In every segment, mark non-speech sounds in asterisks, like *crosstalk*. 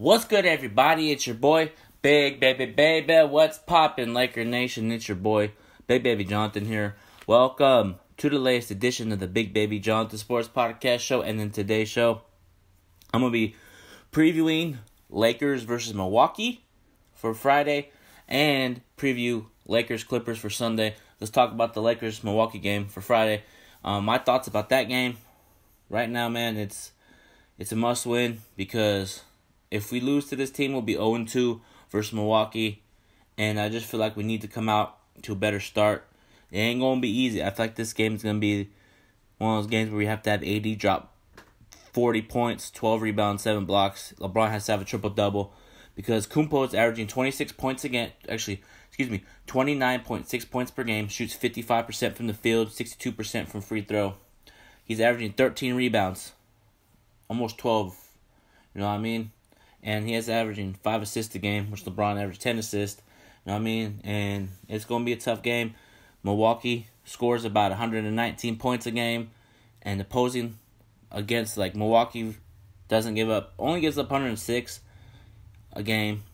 What's good, everybody? It's your boy, Big Baby Baby. What's poppin', Laker Nation? It's your boy, Big Baby Jonathan here. Welcome to the latest edition of the Big Baby Jonathan Sports Podcast Show. And in today's show, I'm going to be previewing Lakers versus Milwaukee for Friday and preview Lakers Clippers for Sunday. Let's talk about the Lakers Milwaukee game for Friday. Um, my thoughts about that game right now, man, it's it's a must win because if we lose to this team, we'll be 0 2 versus Milwaukee. And I just feel like we need to come out to a better start. It ain't going to be easy. I feel like this game is going to be one of those games where we have to have AD drop 40 points, 12 rebounds, 7 blocks. LeBron has to have a triple double because Kumpo is averaging 26 points again. Actually, excuse me, 29.6 points per game, shoots 55% from the field, 62% from free throw. He's averaging 13 rebounds, almost 12. You know what I mean? And he has averaging 5 assists a game, which LeBron averaged 10 assists. You know what I mean? And it's going to be a tough game. Milwaukee scores about 119 points a game, and opposing against like Milwaukee doesn't give up, only gives up 106 a game,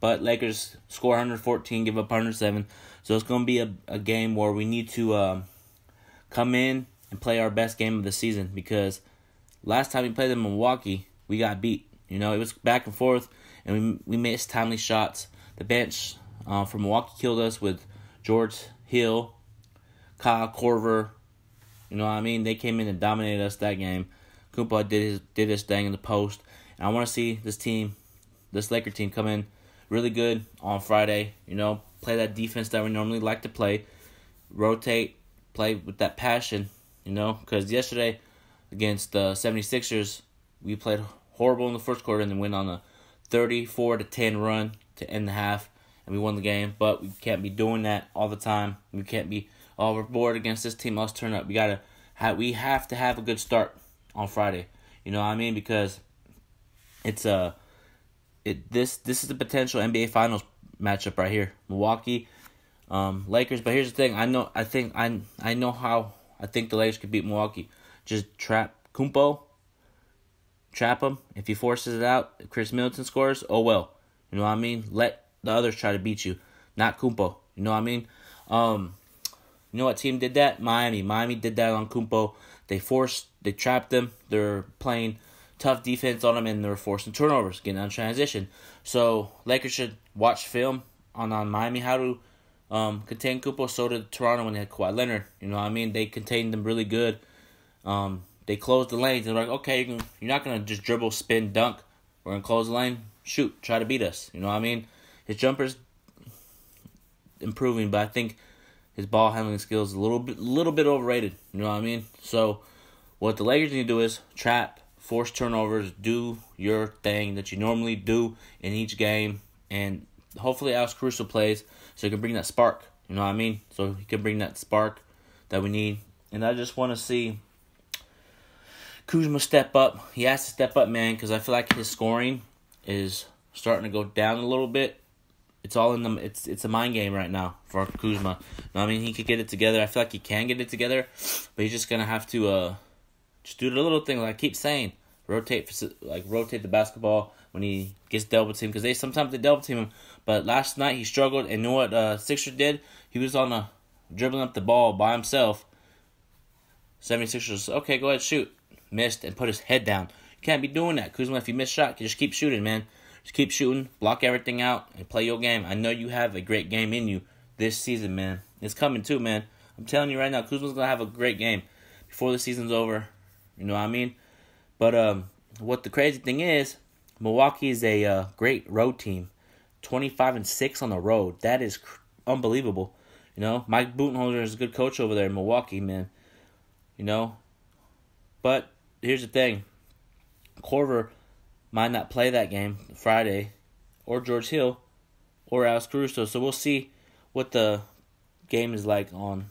but Lakers score 114, give up 107. So it's going to be a, a game where we need to um, come in and play our best game of the season because last time we played in Milwaukee, we got beat. You know, it was back and forth, and we, we missed timely shots. The bench uh, from Milwaukee killed us with George Hill, Kyle Korver. You know what I mean? They came in and dominated us that game. Kumpo did his did his thing in the post. And I want to see this team, this Laker team, come in really good on Friday. You know, play that defense that we normally like to play, rotate, play with that passion. You know, because yesterday against the 76ers, we played horrible in the first quarter and then went on a 34 to 10 run to end the half and we won the game. But we can't be doing that all the time. We can't be bored against this team. Let's turn up. We gotta have. We have to have a good start on Friday. You know what I mean? Because it's a it this this is the potential NBA Finals matchup right here. Milwaukee, um, Lakers. But here's the thing. I know. I think I I know how I think the Lakers could beat Milwaukee. Just trap Kumpo. Trap him. If he forces it out, if Khris Middleton scores. Oh well. You know what I mean? Let the others try to beat you, not Kumpo. You know what I mean? Um, you know what team did that? Miami. Miami did that on Kumpo. They forced, they trapped them. They're playing tough defense on them, and they're forcing turnovers, getting on transition. So Lakers should watch film on on Miami how to um, contain Kumpo. So did Toronto when they had Kawhi Leonard. You know what I mean? They contained them really good. Um, they close the lanes. They're like, okay, you can, you're not gonna just dribble, spin, dunk. We're gonna close the lane, shoot, try to beat us. You know what I mean? His jumper's improving, but I think his ball handling skills a little bit, little bit overrated. You know what I mean? So, what the Lakers need to do is trap, force turnovers, do your thing that you normally do in each game, and hopefully Alex Caruso plays so he can bring that spark. You know what I mean? So he can bring that spark that we need. And I just want to see Kuzma step up. He has to step up, man, because I feel like his scoring is starting to go down a little bit. It's all in the it's it's a mind game right now for Kuzma. I mean, he could get it together. I feel like he can get it together, but he's just gonna have to uh just do the little thing like I keep saying. Rotate like rotate the basketball when he gets double team because they sometimes they double team him. But last night he struggled, and you know what uh, Sixer did? He was on a dribbling up the ball by himself. 76ers, okay, go ahead, shoot. Missed and put his head down. You can't be doing that. Kuzma, if you miss shot, you just keep shooting, man. Just keep shooting, block everything out, and play your game. I know you have a great game in you this season, man. It's coming too, man. I'm telling you right now, Kuzma's gonna have a great game before the season's over. You know what I mean? But um, what the crazy thing is, Milwaukee is a uh, great road team, 25 and six on the road. That is unbelievable. You know, Mike Budenholzer is a good coach over there in Milwaukee, man. You know, but here's the thing, Korver might not play that game Friday, or George Hill, or Alex Caruso. So we'll see what the game is like on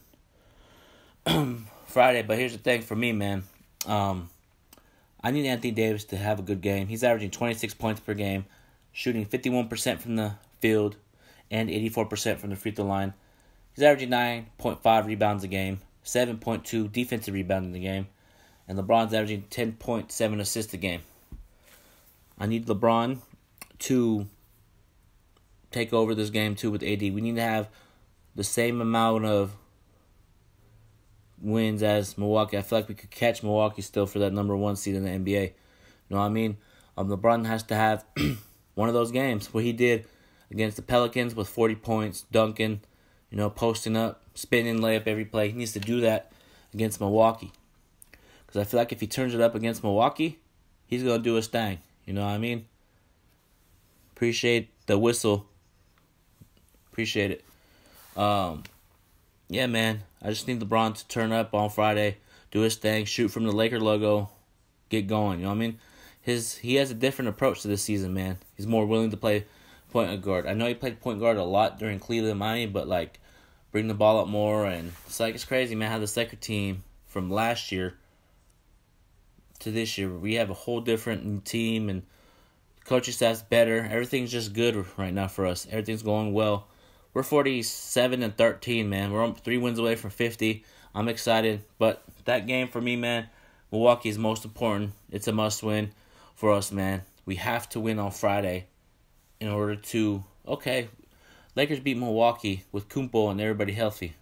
*clears throat* Friday. But here's the thing for me, man. Um, I need Anthony Davis to have a good game. He's averaging 26 points per game, shooting 51% from the field and 84% from the free throw line. He's averaging 9.5 rebounds a game, 7.2 defensive rebounds in the game, and LeBron's averaging 10.7 assists a game. I need LeBron to take over this game too with AD. We need to have the same amount of wins as Milwaukee. I feel like we could catch Milwaukee still for that number one seed in the NBA. You know what I mean? Um, LeBron has to have *clears throat* one of those games what he did against the Pelicans with 40 points, dunking, you know, posting up, spinning layup every play. He needs to do that against Milwaukee. Because I feel like if he turns it up against Milwaukee, he's going to do his thing. You know what I mean? Appreciate the whistle. Appreciate it. Um, yeah, man. I just need LeBron to turn up on Friday, do his thing, shoot from the Laker logo, get going. You know what I mean? His he has a different approach to this season, man. He's more willing to play point guard. I know he played point guard a lot during Cleveland, Miami, but like bring the ball up more, and it's like it's crazy, man. How the second team from last year to this year, we have a whole different team, and coaching staff's better. Everything's just good right now for us. Everything's going well. We're forty seven and thirteen, man. We're three wins away from fifty. I'm excited, but that game for me, man, Milwaukee is most important. It's a must win for us, man. We have to win on Friday in order to okay. Lakers beat Milwaukee with Kumpo and everybody healthy.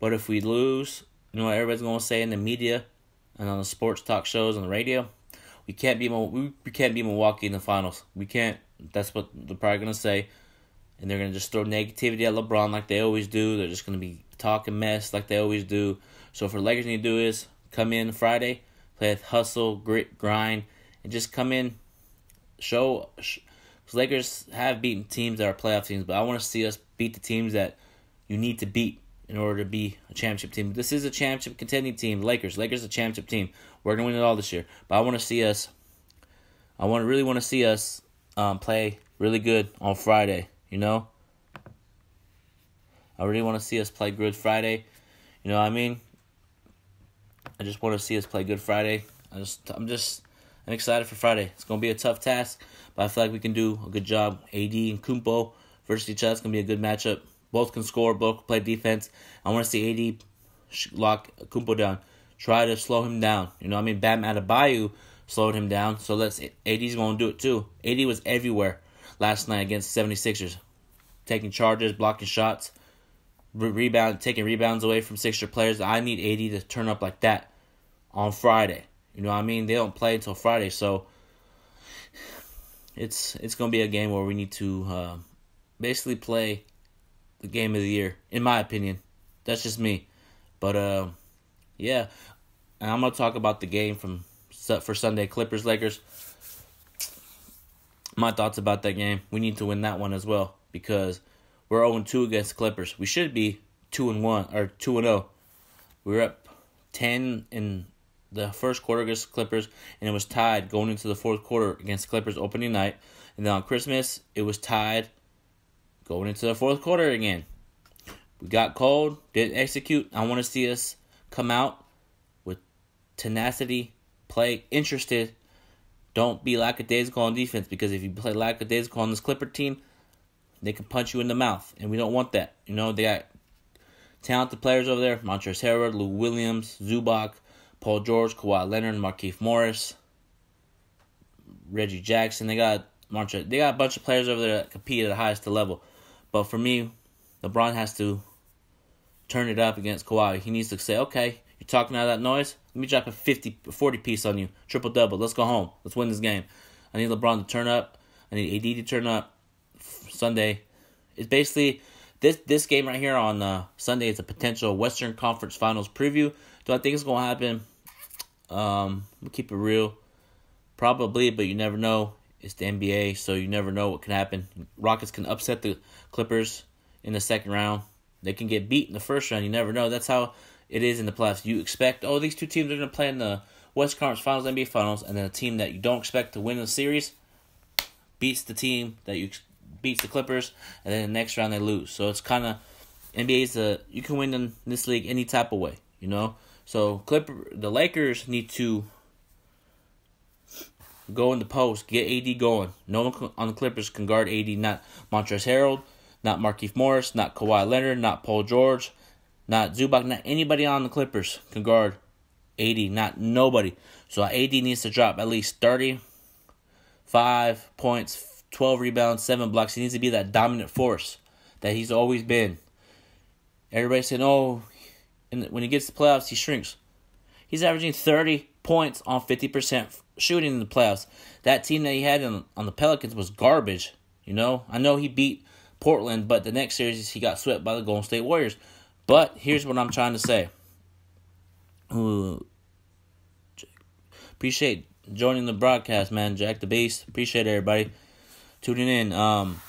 But if we lose, you know everybody's gonna say in the media and on the sports talk shows on the radio, we can't be we, we can't beat Milwaukee in the finals. We can't. That's what they're probably gonna say, and they're gonna just throw negativity at LeBron like they always do. They're just gonna be talking mess like they always do. So for Lakers need to do is come in Friday, play with hustle, grit, grind, and just come in, show. Because Lakers have beaten teams that are playoff teams, but I want to see us beat the teams that you need to beat in order to be a championship team. This is a championship contending team. Lakers. Lakers a championship team. We're gonna win it all this year. But I want to see us. I want to really want to see us um, play really good on Friday. You know. I really want to see us play good Friday. You know what I mean? I just want to see us play good Friday. I just I'm just I'm excited for Friday. It's gonna be a tough task, but I feel like we can do a good job. AD and Kumpo versus each other. It's gonna be a good matchup. Both can score. Both can play defense. I want to see AD lock Kumpo down. Try to slow him down. You know, I mean, Bam Adebayo slowed him down. So let's AD's gonna do it too. AD was everywhere last night against 76ers, taking charges, blocking shots, re- rebound, taking rebounds away from Sixer players. I need AD to turn up like that on Friday. You know what I mean? They don't play until Friday, so it's it's gonna be a game where we need to uh, basically play the game of the year, in my opinion. That's just me, but uh, yeah, and I'm gonna talk about the game from for Sunday Clippers Lakers. My thoughts about that game. We need to win that one as well because we're 0 2 against Clippers. We should be 2 and 1 or 2 and 0. We are up 10 in the first quarter against Clippers, and it was tied going into the fourth quarter against Clippers opening night. And then on Christmas, it was tied going into the fourth quarter again. We got cold, didn't execute. I want to see us come out with tenacity, play interested. Don't be lackadaisical on defense because if you play lackadaisical on this Clipper team, they can punch you in the mouth, and we don't want that. You know, they got talented players over there: Montrezl Harrell, Lou Williams, Zubac, Paul George, Kawhi Leonard, Markieff Morris, Reggie Jackson. They got Montre. They got a bunch of players over there that compete at the highest level. But for me, LeBron has to turn it up against Kawhi. He needs to say, okay, you're talking out that noise. Let me drop a 50, 40 piece on you. Triple double. Let's go home. Let's win this game. I need LeBron to turn up. I need AD to turn up. Sunday. It's basically this this game right here on uh, Sunday is a potential Western Conference Finals preview. Do I think it's gonna happen? Um, we'll keep it real. Probably, but you never know. It's the NBA, so you never know what can happen. Rockets can upset the Clippers in the second round. They can get beat in the first round. You never know. That's how it is in the playoffs. You expect, oh, these two teams are going to play in the West Conference Finals, NBA Finals, and then a team that you don't expect to win the series beats the team that you beats the Clippers, and then the next round they lose. So it's kind of NBA's a you can win in this league any type of way, you know. So Clipper, the Lakers need to go in the post, get AD going. No one on the Clippers can guard AD. Not Montrezl Harrell, not Markieff Morris, not Kawhi Leonard, not Paul George, not Zubac, not anybody on the Clippers can guard AD. Not nobody. So AD needs to drop at least thirty five points, 12 rebounds, 7 blocks. He needs to be that dominant force that he's always been. Everybody saying, oh, when he gets to the playoffs, he shrinks. He's averaging 30 points on 50% shooting in the playoffs. That team that he had on, on the Pelicans was garbage. You know, I know he beat Portland, but the next series he got swept by the Golden State Warriors. But here's what I'm trying to say. Ooh, appreciate joining the broadcast, man. Jack the Beast. Appreciate everybody tuning in. Um,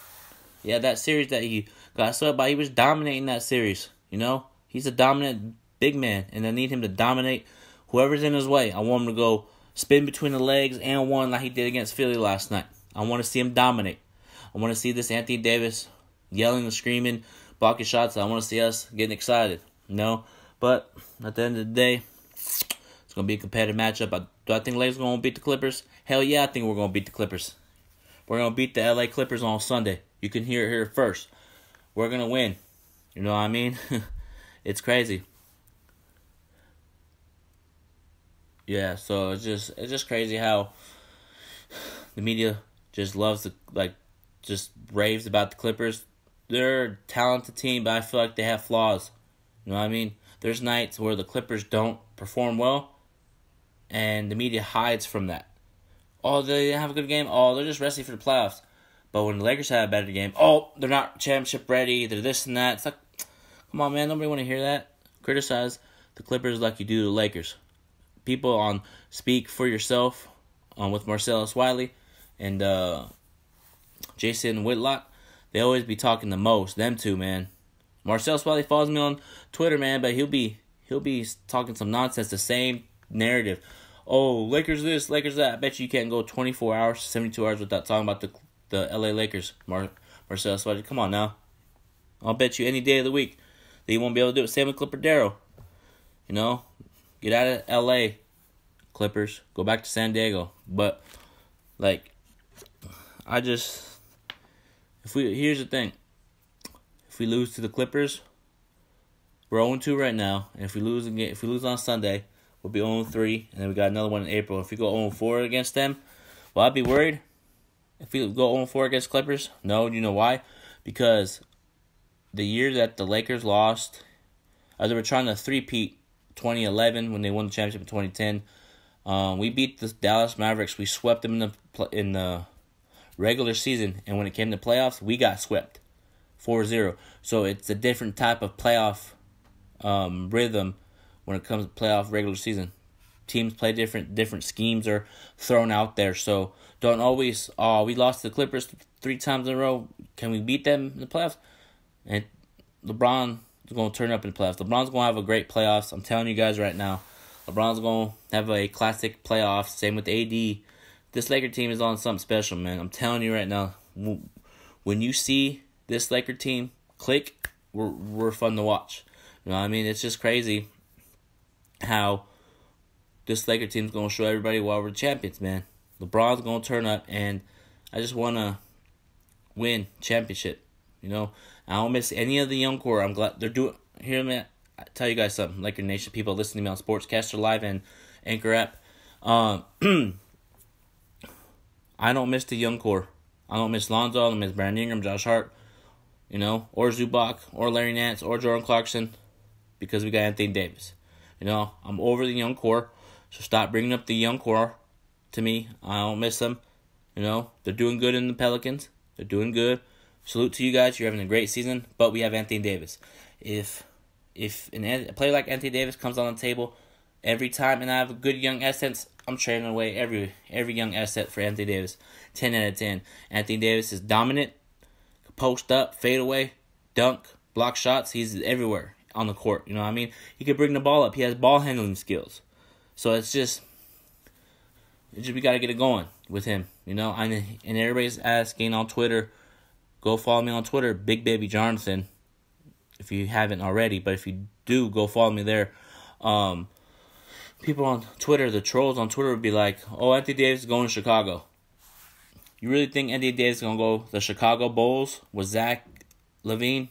yeah, that series that he got swept by, he was dominating that series. You know, he's a dominant big man, and I need him to dominate whoever's in his way. I want him to go spin between the legs and one like he did against Philly last night. I want to see him dominate. I want to see this Anthony Davis yelling and screaming, blocking shots. I want to see us getting excited. You know, but at the end of the day, it's gonna be a competitive matchup. I, do I think Lakers gonna beat the Clippers? Hell yeah, I think we're gonna beat the Clippers. We're gonna beat the LA Clippers on Sunday. You can hear it here first. We're gonna win. You know what I mean? *laughs* it's crazy. Yeah, so it's just it's just crazy how the media just loves to like just raves about the Clippers. They're a talented team, but I feel like they have flaws. You know what I mean? There's nights where the Clippers don't perform well, and the media hides from that. Oh, they have a good game. Oh, they're just resting for the playoffs. But when the Lakers have a better game, oh, they're not championship ready. They're this and that. It's like, come on, man. Nobody want to hear that. Criticize the Clippers like you do the Lakers people on Speak for Yourself um, with Marcellus Wiley and uh, Jason Whitlock. They always be talking the most. Them two, man. Marcellus Wiley follows me on Twitter, man, but he'll be he'll be talking some nonsense. The same narrative. Oh, Lakers this, Lakers that. I bet you, can't go 24 hours, 72 hours without talking about the the LA Lakers. Mar- Marcellus Wiley, come on now. I'll bet you any day of the week that you won't be able to do it. Same with Clipper Darrell. You know, Get out of LA, Clippers. Go back to San Diego. But like I just if we here's the thing. If we lose to the Clippers, we're 0 2 right now. And if we lose again if we lose on Sunday, we'll be 0 3 and then we got another one in April. If we go 0 4 against them, well I'd be worried. If we go 0 4 against Clippers, no, you know why? Because the year that the Lakers lost, as they were trying to three-peat 2011 when they won the championship in 2010. Um, we beat the Dallas Mavericks. We swept them in the in the regular season, and when it came to playoffs, we got swept 4-0. So it's a different type of playoff um, rhythm when it comes to playoff regular season. Teams play different. Different schemes are thrown out there. So don't always. Oh, we lost the Clippers three times in a row. Can we beat them in the playoffs? And LeBron going to turn up in the playoffs. LeBron's going to have a great playoffs. I'm telling you guys right now. LeBron's going to have a classic playoffs. Same with AD. This Laker team is on something special, man. I'm telling you right now. When you see this Laker team click, we're, we're fun to watch. You know what I mean? It's just crazy how this Laker team's going to show everybody why we're champions, man. LeBron's going to turn up, and I just want to win championship. You know, I don't miss any of the young core. I'm glad they're doing. Hear me I tell you guys something. Laker Nation, people listening to me on Sportscaster Live and Anchor app. Um, *clears throat* I don't miss the young core. I don't miss Lonzo. I don't miss Brandon Ingram, Josh Hart, you know, or Zubac, or Larry Nance, or Jordan Clarkson, because we got Anthony Davis. You know, I'm over the young core, so stop bringing up the young core to me. I don't miss them. You know, they're doing good in the Pelicans. They're doing good. Salute to you guys. You're having a great season, but we have Anthony Davis. If if an, a player like Anthony Davis comes on the table every time, and I have a good young assets, I'm trading away every every young asset for Anthony Davis. Ten out of ten. Anthony Davis is dominant, post up, fade away, dunk, block shots. He's everywhere on the court. You know what I mean? He can bring the ball up. He has ball handling skills. So it's just, it's just we got to get it going with him. You know, and and everybody's asking on Twitter Go follow me on Twitter, Big Baby Jonathan, if you haven't already. But if you do, go follow me there. Um, people on Twitter, the trolls on Twitter would be like, "Oh, Anthony Davis is going to Chicago." You really think Anthony Davis is gonna go the Chicago Bulls with Zach LaVine,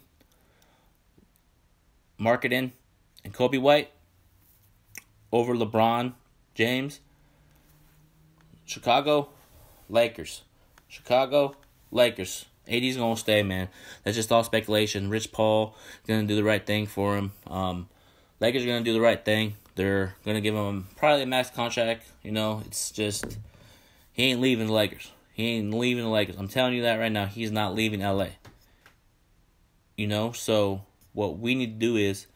Markkanen, and Coby White over LeBron James? Chicago Lakers. Chicago Lakers. AD's gonna stay, man. That's just all speculation. Rich Paul gonna do the right thing for him. Um, Lakers are gonna do the right thing. They're gonna give him probably a max contract. You know, it's just he ain't leaving the Lakers. He ain't leaving the Lakers. I'm telling you that right now. He's not leaving LA. You know, so what we need to do is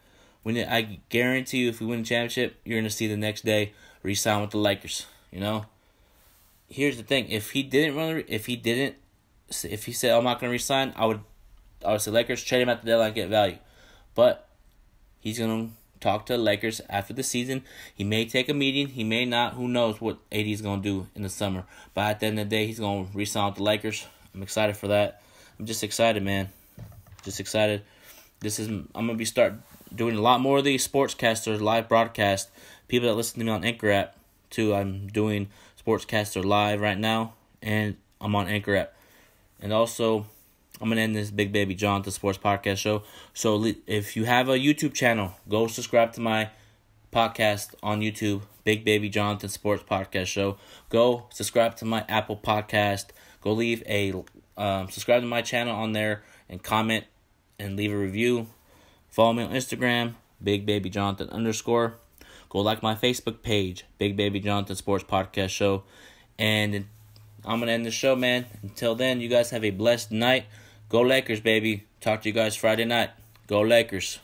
when I guarantee you, if we win the championship, you're gonna see the next day resign with the Lakers. You know. Here's the thing: if he didn't run, if he didn't, if he said I'm not gonna resign, I would, I would say Lakers trade him at the deadline, get value. But he's gonna talk to the Lakers after the season. He may take a meeting. He may not. Who knows what AD is gonna do in the summer? But at the end of the day, he's gonna resign with the Lakers. I'm excited for that. I'm just excited, man. Just excited. This is I'm gonna be start doing a lot more of these sportscasters live broadcast. People that listen to me on Anchor app too. I'm doing sportscaster live right now, and I'm on Anchor app. And also, I'm gonna end this Big Baby Jonathan Sports Podcast Show. So if you have a YouTube channel, go subscribe to my podcast on YouTube, Big Baby Jonathan Sports Podcast Show. Go subscribe to my Apple Podcast. Go leave a um, subscribe to my channel on there and comment and leave a review. Follow me on Instagram, Big Baby Jonathan underscore. Go like my Facebook page, Big Baby Jonathan Sports Podcast Show. And I'm gonna end the show, man. Until then, you guys have a blessed night. Go Lakers, baby. Talk to you guys Friday night. Go Lakers.